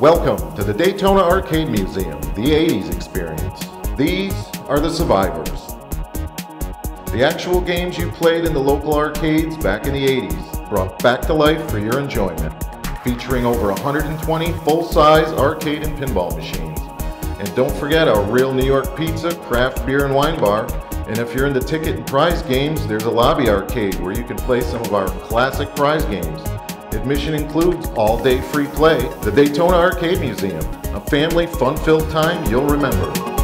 Welcome to the Daytona Arcade Museum, the 80s experience. These are the survivors. The actual games you played in the local arcades back in the 80s, brought back to life for your enjoyment. Featuring over 120 full-size arcade and pinball machines. And don't forget our real New York pizza, craft beer, and wine bar. And if you're into ticket and prize games, there's a lobby arcade where you can play some of our classic prize games. Admission includes all-day free play. The Daytona Arcade Museum, a family fun-filled time you'll remember.